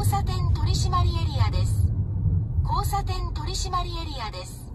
交差点取締エリアです。交差点取締エリアです。